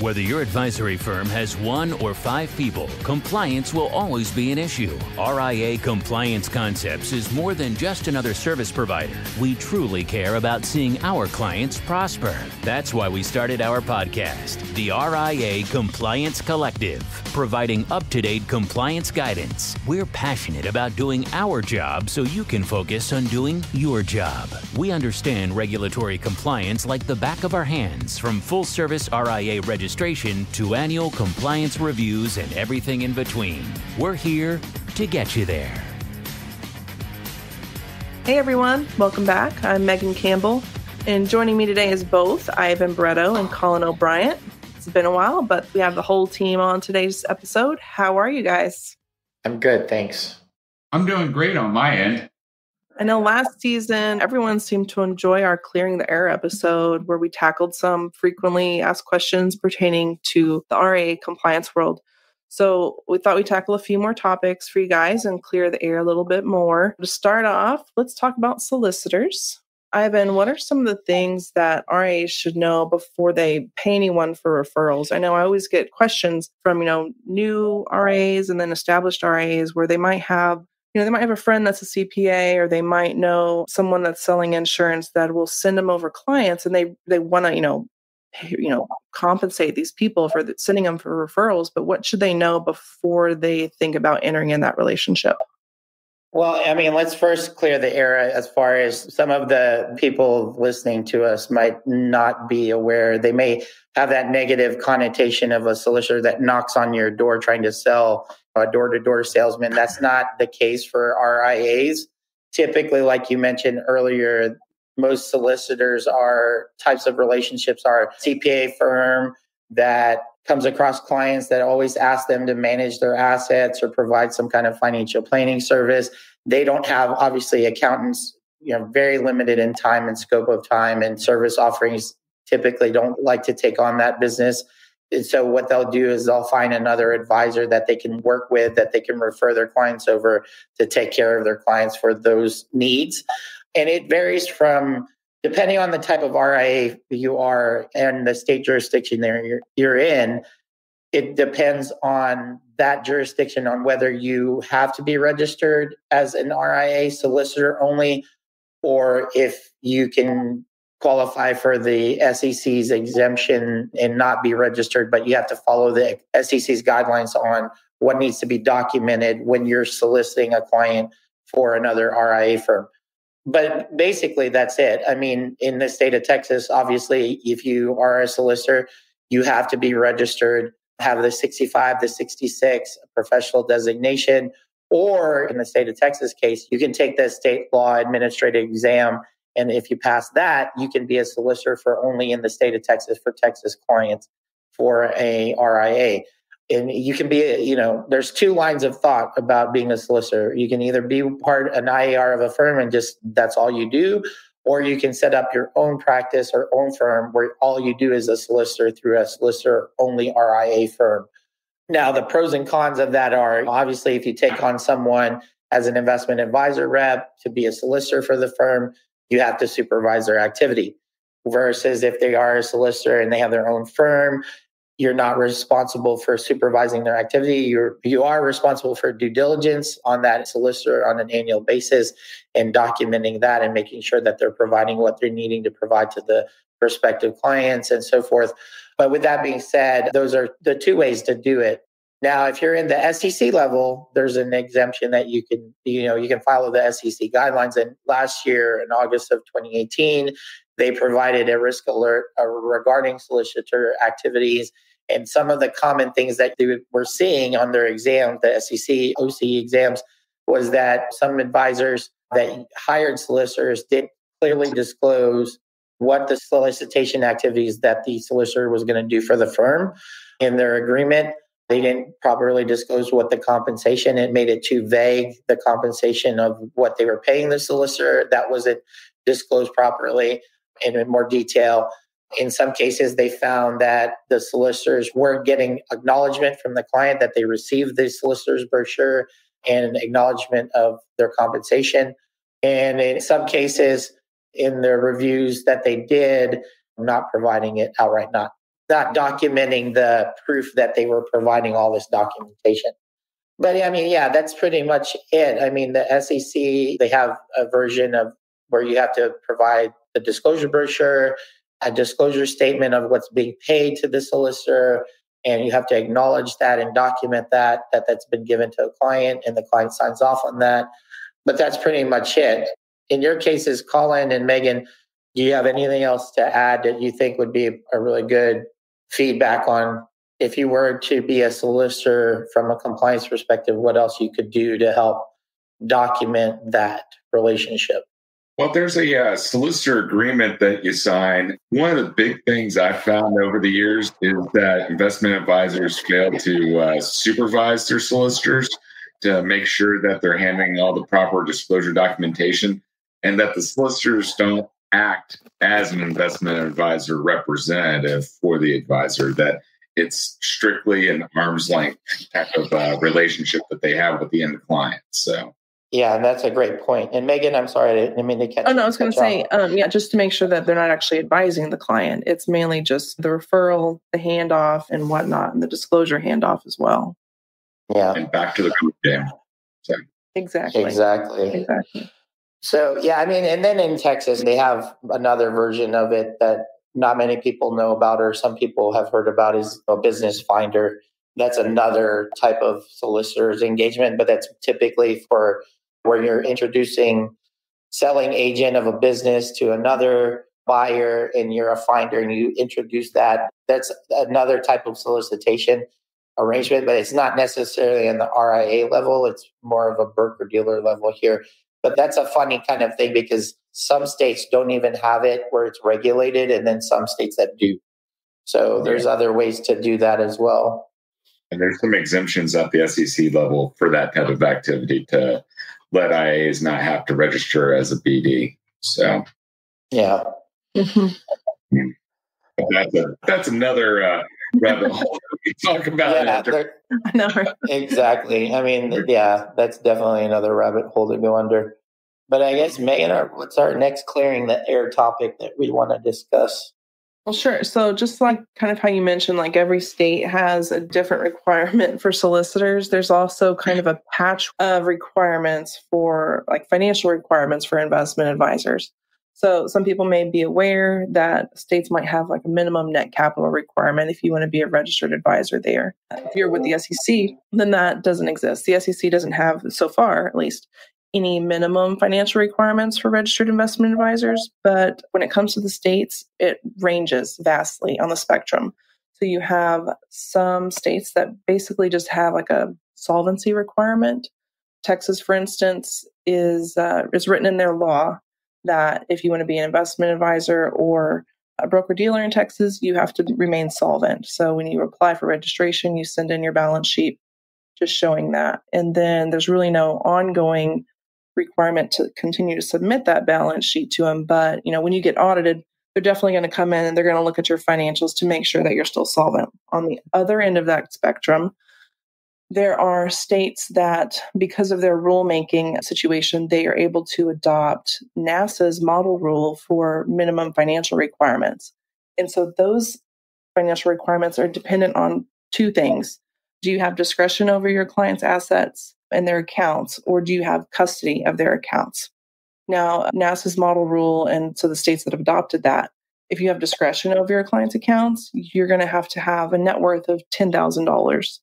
Whether your advisory firm has one or five people, compliance will always be an issue. RIA Compliance Concepts is more than just another service provider. We truly care about seeing our clients prosper. That's why we started our podcast, the RIA Compliance Collective, providing up to date compliance guidance. We're passionate about doing our job so you can focus on doing your job. We understand regulatory compliance like the back of our hands, from full service RIA registration registration to annual compliance reviews and everything in between. We're here to get you there. Hey everyone, welcome back. I'm Megan Campbell, and joining me today is both Ivan Barretto and Collin O'Bryant. It's been a while, but we have the whole team on today's episode. How are you guys? I'm good, thanks. I'm doing great on my end. I know last season everyone seemed to enjoy our Clearing the Air episode where we tackled some frequently asked questions pertaining to the RA compliance world. So we thought we'd tackle a few more topics for you guys and clear the air a little bit more. To start off, let's talk about solicitors. Ivan, what are some of the things that RIAs should know before they pay anyone for referrals? I know I always get questions from, you know, new RAs and then established RAs where they might have you know, they might have a friend that's a CPA or they might know someone that's selling insurance that will send them over clients and they they want to, you know, you know, compensate these people for the, sending them for referrals, but what should they know before they think about entering in that relationship? Well, I mean, let's first clear the air as far as some of the people listening to us might not be aware. They may have that negative connotation of a solicitor that knocks on your door trying to sell door to door salesman. That's not the case for RIAs. Typically, like you mentioned earlier, most solicitors are types of relationships are CPA firm that comes across clients that always ask them to manage their assets or provide some kind of financial planning service. They don't have obviously accountants, you know, very limited in time and scope of time and service offerings typically don't like to take on that business. And so what they'll do is they'll find another advisor that they can work with that they can refer their clients over to take care of their clients for those needs. And it varies from depending on the type of RIA you are and the state jurisdiction there you're, you're in, it depends on that jurisdiction on whether you have to be registered as an RIA solicitor only, or if you can qualify for the SEC's exemption and not be registered, but you have to follow the SEC's guidelines on what needs to be documented when you're soliciting a client for another RIA firm. But basically that's it. I mean in the state of texas obviously if you are a solicitor you have to be registered have the 65 to 66 professional designation or in the state of texas case you can take the state law administrative exam and if you pass that you can be a solicitor for only in the state of texas for texas clients for a ria and you can be you know there's two lines of thought about being a solicitor. You can either be part an iar of a firm and just that's all you do or you can set up your own practice or own firm where all you do is a solicitor through a solicitor only ria firm. Now the pros and cons of that are obviously if you take on someone as an investment advisor rep to be a solicitor for the firm you have to supervise their activity versus if they are a solicitor and they have their own firm you're not responsible for supervising their activity. You're you are responsible for due diligence on that solicitor on an annual basis and documenting that and making sure that they're providing what they're needing to provide to the prospective clients and so forth. But with that being said, those are the two ways to do it. Now, if you're in the SEC level, there's an exemption that you can, you know, you can follow the SEC guidelines. And last year, in August of 2018, they provided a risk alert uh, regarding solicitor activities and some of the common things that they were seeing on their exam, the SEC, OC exams, was that some advisors that hired solicitors didn't clearly disclose what the solicitation activities that the solicitor was going to do for the firm in their agreement. They didn't properly disclose what the compensation. It made it too vague. The compensation of what they were paying the solicitor that wasn't disclosed properly and in more detail. In some cases, they found that the solicitors weren't getting acknowledgement from the client that they received the solicitor's brochure and acknowledgement of their compensation. And in some cases, in the reviews that they did, not providing it outright, not not documenting the proof that they were providing all this documentation. But I mean, yeah, that's pretty much it. I mean, the SEC, they have a version of where you have to provide the disclosure brochure, a disclosure statement of what's being paid to the solicitor, and you have to acknowledge that and document that that that's been given to a client and the client signs off on that. But that's pretty much it. In your cases, Collin and Megan, do you have anything else to add that you think would be a really good feedback on if you were to be a solicitor from a compliance perspective, what else you could do to help document that relationship? Well, there's a uh, solicitor agreement that you sign. One of the big things I've found over the years is that investment advisors fail to uh, supervise their solicitors to make sure that they're handling all the proper disclosure documentation and that the solicitors don't act as an investment advisor representative for the advisor, that it's strictly an arm's length type of uh, relationship that they have with the end client. So, yeah, and that's a great point. And Megan, I'm sorry, I didn't mean to catch. Oh no, I was going to say, um, yeah, just to make sure that they're not actually advising the client. It's mainly just the referral, the handoff, and whatnot, and the disclosure handoff as well. Yeah, and back to the game. So. Exactly. Exactly. Exactly. So yeah, I mean, and then in Texas they have another version of it that not many people know about, or some people have heard about, is a business finder. That's another type of solicitor's engagement, but that's typically for where you're introducing selling agent of a business to another buyer and you're a finder and you introduce that. That's another type of solicitation arrangement, but it's not necessarily in the RIA level. It's more of a broker dealer level here. But that's a funny kind of thing because some states don't even have it where it's regulated, and then some states that do. So there's other ways to do that as well. And there's some exemptions at the SEC level for that type of activity to let IAs not have to register as a BD. So, yeah. Mm-hmm. That's a, that's another uh, rabbit hole we talk about. Yeah, exactly. I mean, yeah, that's definitely another rabbit hole to go under. But I guess Megan, what's our next clearing the air topic that we want to discuss? Well, sure. So, just like kind of how you mentioned, like every state has a different requirement for solicitors, there's also kind of a patch of requirements for like financial requirements for investment advisors. So some people may be aware that states might have like a minimum net capital requirement if you want to be a registered advisor there. If you're with the SEC, then that doesn't exist. The SEC doesn't have, so far at least, any minimum financial requirements for registered investment advisors. But when it comes to the states, it ranges vastly on the spectrum. So you have some states that basically just have like a solvency requirement. Texas, for instance, is uh, is written in their law that if you want to be an investment advisor or a broker dealer in Texas, you have to remain solvent. So when you apply for registration, you send in your balance sheet just showing that. And then there's really no ongoing requirement to continue to submit that balance sheet to them. But, you know, when you get audited, they're definitely going to come in and they're going to look at your financials to make sure that you're still solvent. On the other end of that spectrum, there are states that, because of their rulemaking situation, they are able to adopt NASAA's model rule for minimum financial requirements. And so those financial requirements are dependent on two things. Do you have discretion over your client's assets and their accounts, or do you have custody of their accounts? Now, NASAA's model rule, and so the states that have adopted that, if you have discretion over your client's accounts, you're going to have to have a net worth of $10,000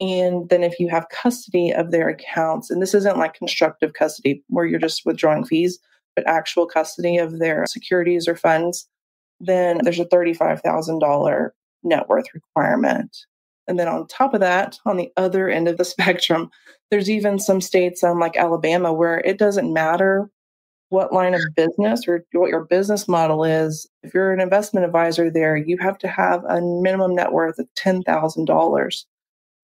and then if you have custody of their accounts, and this isn't like constructive custody where you're just withdrawing fees, but actual custody of their securities or funds, then there's a $35,000 net worth requirement. And then on top of that, on the other end of the spectrum, there's even some states um, like Alabama where it doesn't matter what line of business or what your business model is. If you're an investment advisor there, you have to have a minimum net worth of $10,000.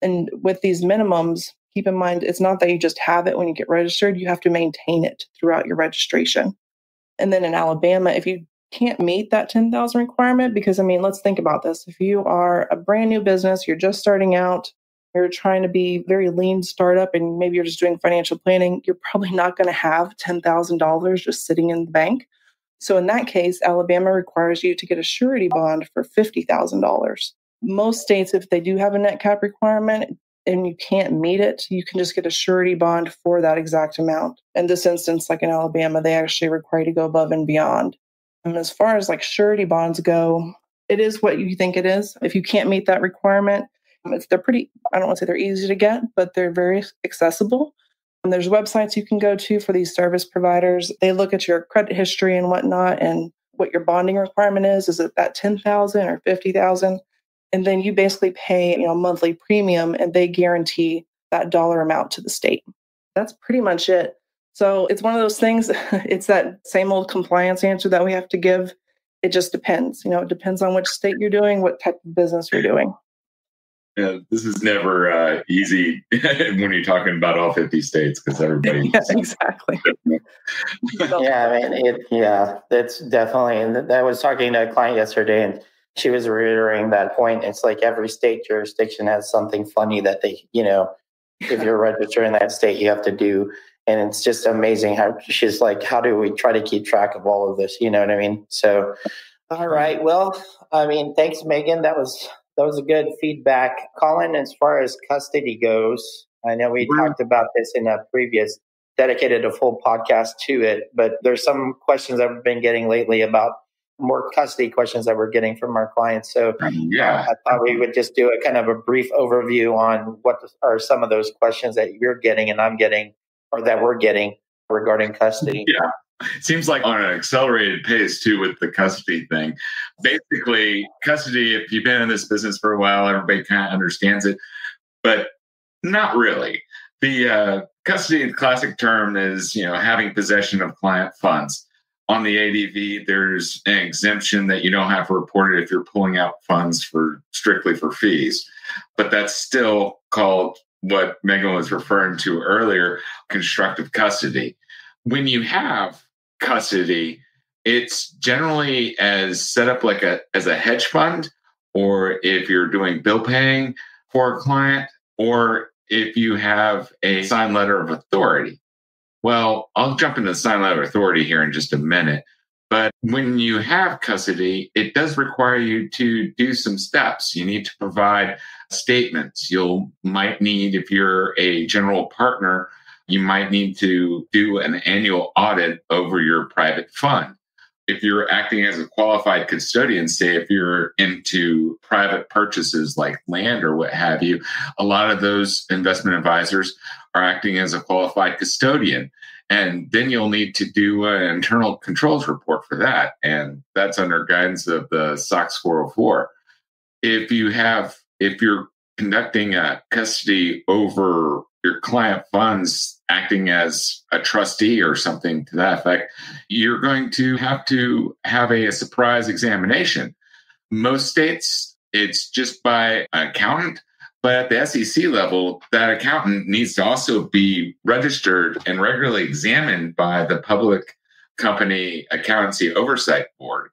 And with these minimums, keep in mind it's not that you just have it when you get registered, you have to maintain it throughout your registration. And then in Alabama, if you can't meet that 10,000 requirement, because I mean, let's think about this. If you are a brand new business, you're just starting out, you're trying to be very lean startup, and maybe you're just doing financial planning, you're probably not going to have $10,000 just sitting in the bank. So in that case, Alabama requires you to get a surety bond for $50,000. Most states, if they do have a net cap requirement and you can't meet it, you can just get a surety bond for that exact amount. In this instance, like in Alabama, they actually require you to go above and beyond. And as far as like surety bonds go, it is what you think it is. If you can't meet that requirement, it's, they're pretty, I don't want to say they're easy to get, but they're very accessible. And there's websites you can go to for these service providers. They look at your credit history and whatnot and what your bonding requirement is. Is it that 10,000 or 50,000? And then you basically pay, you know, monthly premium and they guarantee that dollar amount to the state. That's pretty much it. So it's one of those things, it's that same old compliance answer that we have to give. It just depends. You know, it depends on which state you're doing, what type of business you're doing. Yeah, this is never uh, easy when you're talking about all 50 states because everybody. yeah, exactly. yeah, I mean, it, yeah, it's definitely. And I was talking to a client yesterday, and she was reiterating that point. It's like every state jurisdiction has something funny that they, you know, if you're registered in that state, you have to do. And it's just amazing how she's like, how do we try to keep track of all of this? You know what I mean? So, all right. Well, I mean, thanks, Megan. That was that was a good feedback. Collin, as far as custody goes, I know we talked about this in a previous dedicated a full podcast to it, but there's some questions I've been getting lately about more custody questions that we're getting from our clients. So um, yeah, uh, I thought we would just do a kind of a brief overview on what are some of those questions that you're getting and I'm getting or that we're getting regarding custody. Yeah. Seems like on an accelerated pace too with the custody thing. Basically, custody, if you've been in this business for a while, everybody kind of understands it, but not really. The uh, custody, the classic term is, you know, having possession of client funds on the ADV, there's an exemption that you don't have to report it if you're pulling out funds for strictly for fees. But that's still called what Megan was referring to earlier constructive custody. When you have custody, it's generally as set up like a as a hedge fund, or if you're doing bill paying for a client, or if you have a signed letter of authority. Well, I'll jump into the sign letter authority here in just a minute. But when you have custody, it does require you to do some steps. You need to provide statements. You'll might need, if you're a general partner, you might need to do an annual audit over your private fund. If you're acting as a qualified custodian, say if you're into private purchases like land or what have you, a lot of those investment advisors are acting as a qualified custodian. And then you'll need to do an internal controls report for that. And that's under guidance of the SOX 404. If you have, if you're conducting a custody over your client funds acting as a trustee or something to that effect, you're going to have to have a, a surprise examination. Most states, it's just by an accountant but at the SEC level, that accountant needs to also be registered and regularly examined by the Public Company Accountancy Oversight Board,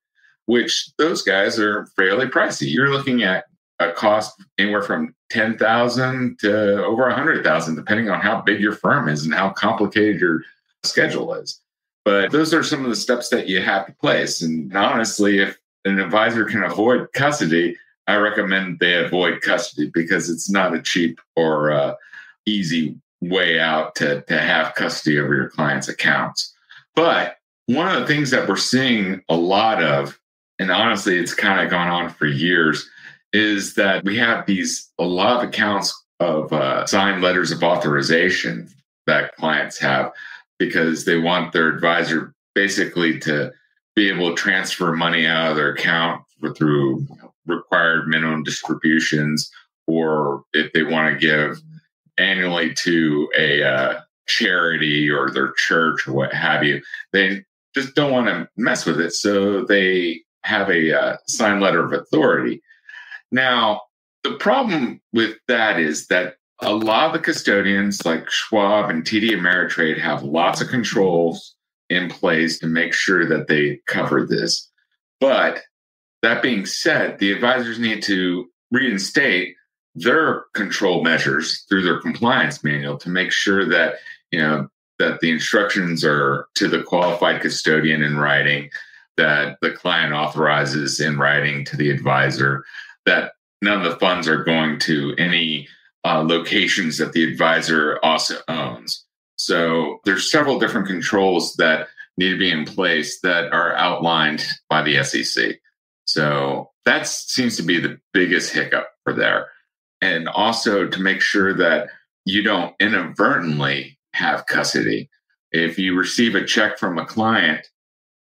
which those guys are fairly pricey. You're looking at a cost anywhere from 10,000 to over 100,000 depending on how big your firm is and how complicated your schedule is. But those are some of the steps that you have to place and honestly if an advisor can avoid custody, I recommend they avoid custody because it's not a cheap or uh, easy way out to, to have custody over your client's accounts. But one of the things that we're seeing a lot of, and honestly, it's kind of gone on for years, is that we have these a lot of accounts of uh, signed letters of authorization that clients have because they want their advisor basically to be able to transfer money out of their account through you know, required minimum distributions, or if they want to give annually to a uh, charity or their church or what have you, they just don't want to mess with it. So they have a uh, signed letter of authority. Now, the problem with that is that a lot of the custodians like Schwab and TD Ameritrade have lots of controls in place to make sure that they cover this. But that being said, the advisors need to reinstate their control measures through their compliance manual to make sure that, you know, that the instructions are to the qualified custodian in writing, that the client authorizes in writing to the advisor that none of the funds are going to any uh, locations that the advisor also owns. So there's several different controls that need to be in place that are outlined by the SEC. So that seems to be the biggest hiccup for there. And also to make sure that you don't inadvertently have custody. If you receive a check from a client,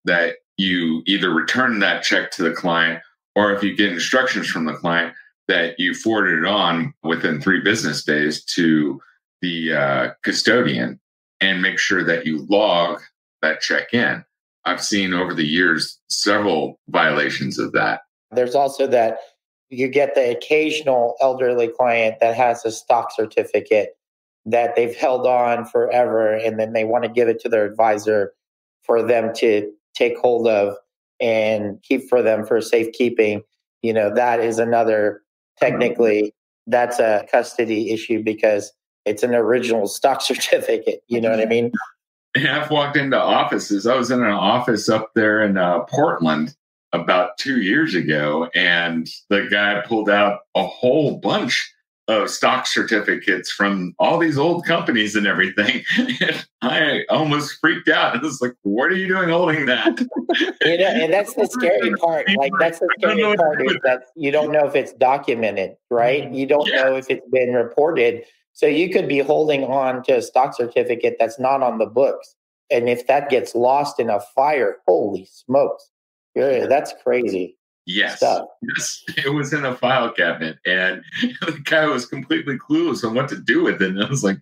that you either return that check to the client or if you get instructions from the client that you forward it on within three business days to the uh, custodian and make sure that you log that check in. I've seen over the years several violations of that. There's also that you get the occasional elderly client that has a stock certificate that they've held on forever and then they want to give it to their advisor for them to take hold of and keep for them for safekeeping you know that is another technically that's a custody issue because it's an original stock certificate you know what i mean? I've walked into offices i was in an office up there in uh, portland about two years ago and the guy pulled out a whole bunch of stock certificates from all these old companies and everything. And I almost freaked out. I was like, what are you doing holding that? you know, and that's the scary part. Like that's the scary part is that you don't know if it's documented, right? Mm-hmm. You don't know if it's been reported. So you could be holding on to a stock certificate that's not on the books. And if that gets lost in a fire, holy smokes. Yeah, that's crazy. Yes. Stuff. Yes. It was in a file cabinet and the guy was completely clueless on what to do with it. And I was like,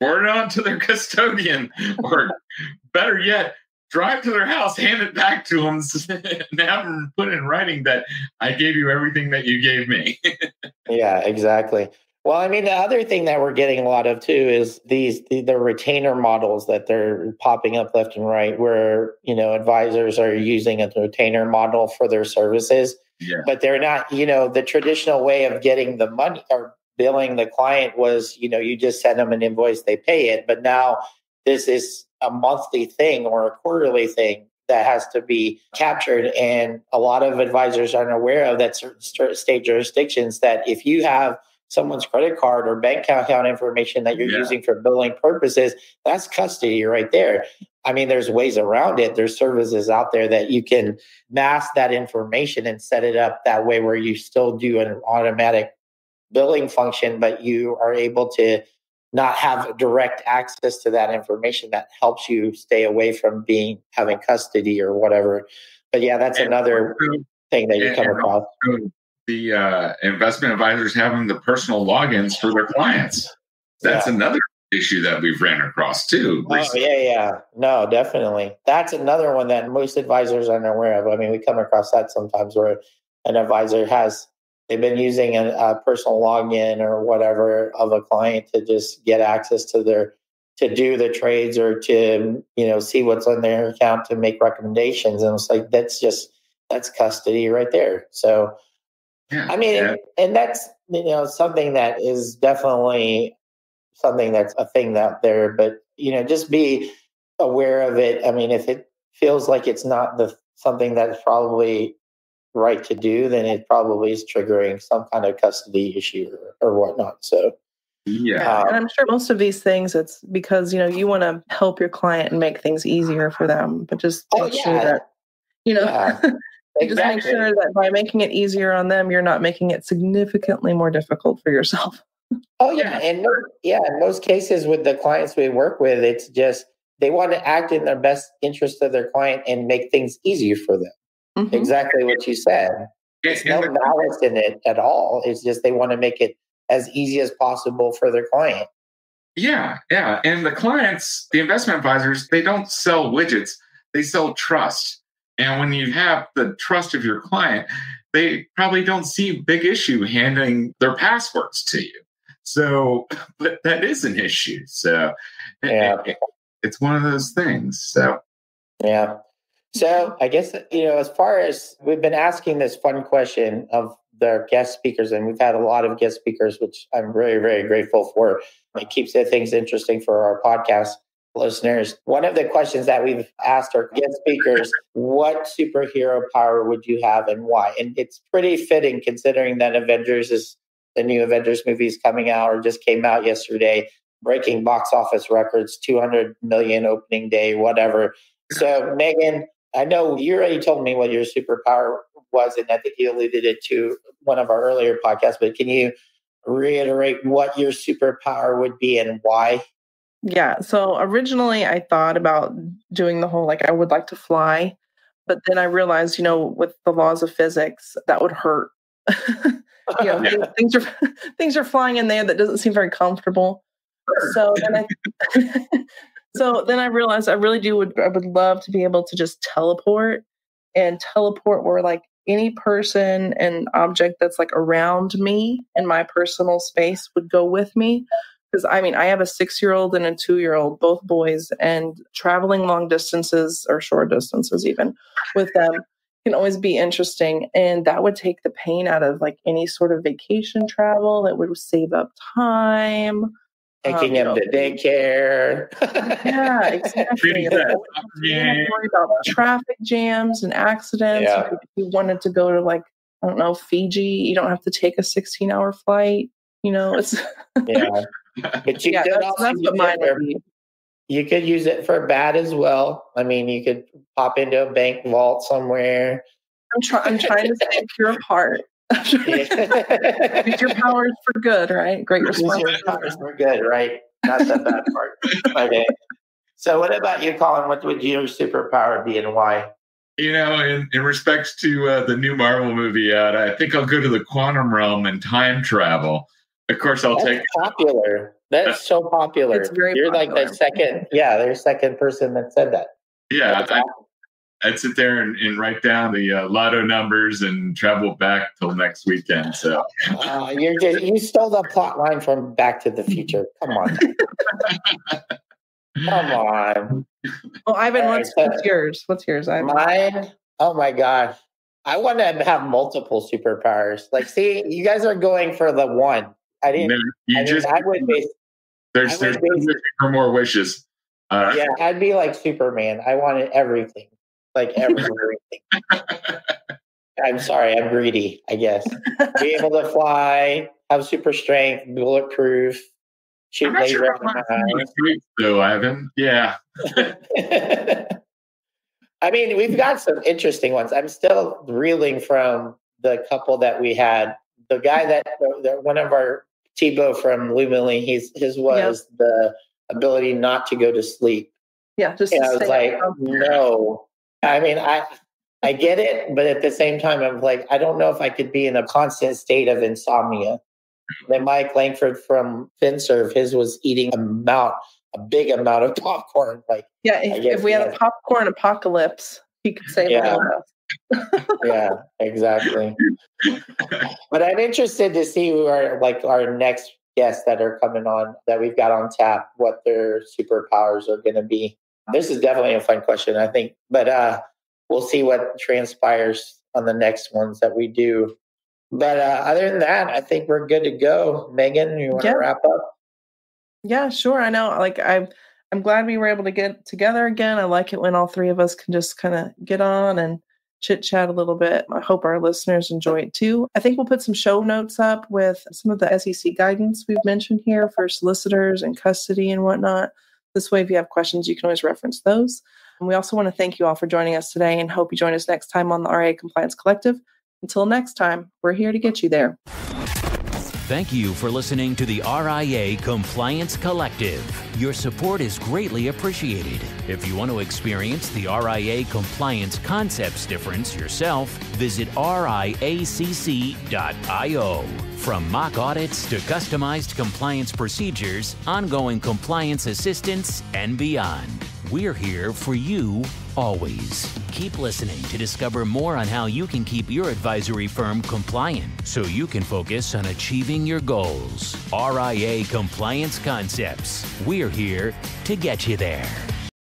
forward it on to their custodian. or better yet, drive to their house, hand it back to them, and have them put in writing that I gave you everything that you gave me. yeah, exactly. Well, I mean, the other thing that we're getting a lot of too is these the, the, retainer models that they're popping up left and right, where you know advisors are using a retainer model for their services, yeah. but they're not. You know, the traditional way of getting the money or billing the client was, you know, you just send them an invoice, they pay it. But now this is a monthly thing or a quarterly thing that has to be captured. And a lot of advisors aren't aware of that certain state jurisdictions that if you have someone's credit card or bank account information that you're yeah. using for billing purposes, that's custody right there. I mean, there's ways around it. There's services out there that you can mask that information and set it up that way where you still do an automatic billing function, but you are able to not have direct access to that information that helps you stay away from being having custody or whatever. But yeah, that's and another thing that you come across the uh, investment advisors having the personal logins for their clients. That's yeah. another issue that we've ran across too. Oh, yeah, yeah. No, definitely. That's another one that most advisors aren't aware of. I mean, we come across that sometimes where an advisor has they've been using a, a personal login or whatever of a client to just get access to their to do the trades or to you know see what's on their account to make recommendations and it's like that's just that's custody right there so yeah, I mean, yeah. and that's you know something that is definitely something that's a thing out there. But you know, just be aware of it. I mean, if it feels like it's not the something that's probably right to do, then it probably is triggering some kind of custody issue or, or whatnot. So. Yeah. Um, and I'm sure most of these things it's because you know you want to help your client and make things easier for them, but just oh, make oh, yeah. sure that you know yeah. Exactly. Just make sure that by making it easier on them, you're not making it significantly more difficult for yourself. Oh yeah, and yeah, in most cases with the clients we work with, it's just they want to act in the best interest of their client and make things easier for them. Mm-hmm. Exactly what you said. There's no malice in it at all. It's just they want to make it as easy as possible for their client. Yeah, yeah. And the clients, the investment advisors, they don't sell widgets, they sell trust. And when you have the trust of your client, they probably don't see big issue handing their passwords to you. So, but that is an issue. So, yeah. It, it's one of those things. So, yeah. So, I guess, you know, as far as we've been asking this fun question of their guest speakers, and we've had a lot of guest speakers, which I'm very, very grateful for. It keeps things interesting for our podcast. Listeners. One of the questions that we've asked our guest speakers, what superhero power would you have and why? And it's pretty fitting considering that Avengers is the new Avengers movie is coming out or just came out yesterday, breaking box office records, 200 million opening day, whatever. So, Megan, I know you already told me what your superpower was, and I think you alluded it to one of our earlier podcasts, but can you reiterate what your superpower would be and why? Yeah. So originally I thought about doing the whole like I would like to fly, but then I realized, you know, with the laws of physics, that would hurt. you know, yeah. things are things are flying in there that doesn't seem very comfortable. So then I so then I realized I really do would I would love to be able to just teleport and teleport where like any person and object that's like around me in my personal space would go with me because I mean, I have a six year old and a two year old, both boys, and traveling long distances or short distances, even with them, can always be interesting. And that would take the pain out of like any sort of vacation travel. It would save up time. Taking um, him to daycare. yeah, exactly. Like, worry about traffic jams and accidents. Yeah. If you wanted to go to like, I don't know, Fiji, you don't have to take a 16 hour flight. You know, it's yeah. But you yeah, could also that's what mine for, You could use it for bad as well. I mean, you could pop into a bank vault somewhere. I'm trying. I'm trying to stay pure heart. Use your powers for good, right? Great response. Use your powers for good, right? Not the bad part. Okay. So, what about you, Collin? What would your superpower be, and why? You know, in, in respects to uh, the new Marvel movie out, I think I'll go to the quantum realm and time travel. Of course, I'll That's take popular. That's so popular. You're popular. like the second, yeah, there's second person that said that. Yeah, I, I'd sit there and, and write down the uh, lotto numbers and travel back till next weekend. So uh, you're just, you stole the plot line from Back to the Future. Come on, come on. Well, Ivan, what's, what's yours? What's yours? Ivan? Mine. Oh my gosh, I want to have multiple superpowers. Like, see, you guys are going for the one. I didn't. No, you I just. I would be, there's there's for more wishes. Uh, yeah, I'd be like Superman. I wanted everything, like everything. I'm sorry, I'm greedy. I guess be able to fly, have super strength, bulletproof, shoot laser sure Though Ivan, yeah. I mean, we've got some interesting ones. I'm still reeling from the couple that we had. The guy that, that one of our Tebow from Luminally, he's his was the ability not to go to sleep. Yeah, just and I was like, no. I mean, I I get it, but at the same time, I'm like, I don't know if I could be in a constant state of insomnia. Then Mike Langford from FinServ, his was eating amount, a big amount of popcorn. Like, yeah, if, if we had a popcorn apocalypse, he could save yeah. us yeah, exactly. but I'm interested to see who are like our next guests that are coming on that we've got on tap, what their superpowers are going to be. This is definitely a fun question, I think. But uh, we'll see what transpires on the next ones that we do. But uh, other than that, I think we're good to go. Megan, you want to yeah. wrap up? Yeah, sure. I know. Like I'm, I'm glad we were able to get together again. I like it when all three of us can just kind of get on and chit chat a little bit. I hope our listeners enjoy it too. I think we'll put some show notes up with some of the SEC guidance we've mentioned here for solicitors and custody and whatnot. This way, if you have questions, you can always reference those. And we also want to thank you all for joining us today and hope you join us next time on the RIA Compliance Collective. Until next time, we're here to get you there. Thank you for listening to the RIA Compliance Collective. Your support is greatly appreciated. If you want to experience the RIA compliance concepts difference yourself, visit riacc.io. From mock audits to customized compliance procedures, ongoing compliance assistance, and beyond. We're here for you always. Keep listening to discover more on how you can keep your advisory firm compliant so you can focus on achieving your goals. RIA Compliance Concepts. We're here to get you there.